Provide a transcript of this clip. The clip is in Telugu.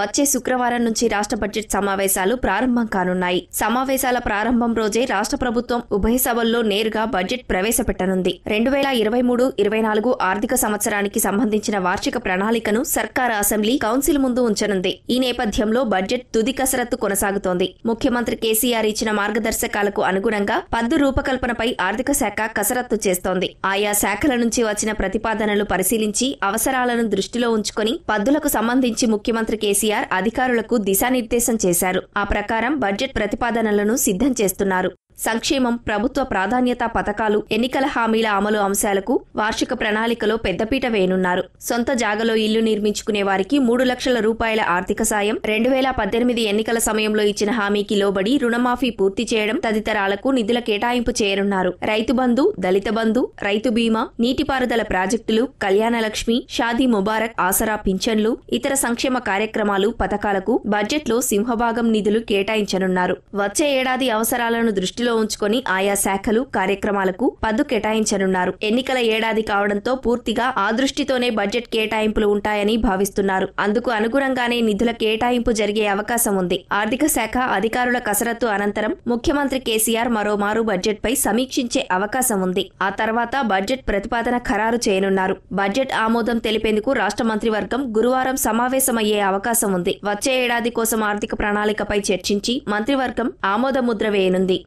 వచ్చే శుక్రవారం నుంచి రాష్ట్ర బడ్జెట్ సమావేశాలు ప్రారంభం కానున్నాయి. సమావేశాల ప్రారంభం రోజే రాష్ట్ర ప్రభుత్వం ఉభయ సభల్లో నేరుగా బడ్జెట్ ప్రవేశపెట్టనుంది. రెండు వేల ఇరవై మూడు ఇరవై నాలుగు ఆర్థిక సంవత్సరానికి సంబంధించిన వార్షిక ప్రణాళికను సర్కార్ అసెంబ్లీ కౌన్సిల్ ముందు ఉంచనుంది. ఈ నేపథ్యంలో బడ్జెట్ తుది కసరత్తు కొనసాగుతోంది. ముఖ్యమంత్రి కేసీఆర్ ఇచ్చిన మార్గదర్శకాలకు అనుగుణంగా పద్దు రూపకల్పనపై ఆర్థిక శాఖ కసరత్తు చేస్తోంది. ఆయా శాఖల నుంచి వచ్చిన ప్రతిపాదనలు పరిశీలించి అవసరాలను దృష్టిలో ఉంచుకొని పద్దులకు సంబంధించి ముఖ్యమంత్రి కేసీఆర్ అధికారులకు దిశానిర్దేశం చేశారు. ఆ ప్రకారం బడ్జెట్ ప్రతిపాదనలను సిద్ధం చేస్తున్నారు. సంక్షేమం ప్రభుత్వ ప్రాధాన్యత పథకాలు ఎన్నికల హామీల అమలు అంశాలకు వార్షిక ప్రణాళికలో పెద్దపీట వేయనున్నారు. సొంత జాగలో ఇల్లు నిర్మించుకునే వారికి మూడు లక్షల రూపాయల ఆర్థిక సాయం రెండు వేల పద్దెనిమిది ఎన్నికల సమయంలో ఇచ్చిన హామీకి లోబడి రుణమాఫీ పూర్తి చేయడం తదితరాలకు నిధుల కేటాయింపు చేయనున్నారు. రైతు బంధు దళిత బంధు రైతు బీమా నీటిపారుదల ప్రాజెక్టులు కళ్యాణలక్ష్మి షాదీ ముబారక్ ఆసరా పింఛన్లు ఇతర సంక్షేమ కార్యక్రమాలు పథకాలకు బడ్జెట్లో సింహభాగం నిధులు కేటాయించనున్నారు. వచ్చే ఏడాది అవసరాలను దృష్టిలో దృష్టిలో ఉంచుకొని ఆయా శాఖలు కార్యక్రమాలకు పద్దు కేటాయించనున్నారు. ఎన్నికల ఏడాది కావడంతో పూర్తిగా ఆ దృష్టితోనే బడ్జెట్ కేటాయింపులు ఉంటాయని భావిస్తున్నారు. అందుకు అనుగుణంగానే నిధుల కేటాయింపు జరిగే అవకాశం ఉంది. ఆర్థిక శాఖ అధికారుల కసరత్తు అనంతరం ముఖ్యమంత్రి కేసీఆర్ మరోమారు బడ్జెట్ పై సమీక్షించే అవకాశం ఉంది. ఆ తర్వాత బడ్జెట్ ప్రతిపాదన ఖరారు చేయనున్నారు. బడ్జెట్ ఆమోదం తెలిపేందుకు రాష్ట్ర మంత్రివర్గం గురువారం సమావేశమయ్యే అవకాశం ఉంది. వచ్చే ఏడాది కోసం ఆర్థిక ప్రణాళికపై చర్చించి మంత్రివర్గం ఆమోద ముద్ర వేయనుంది.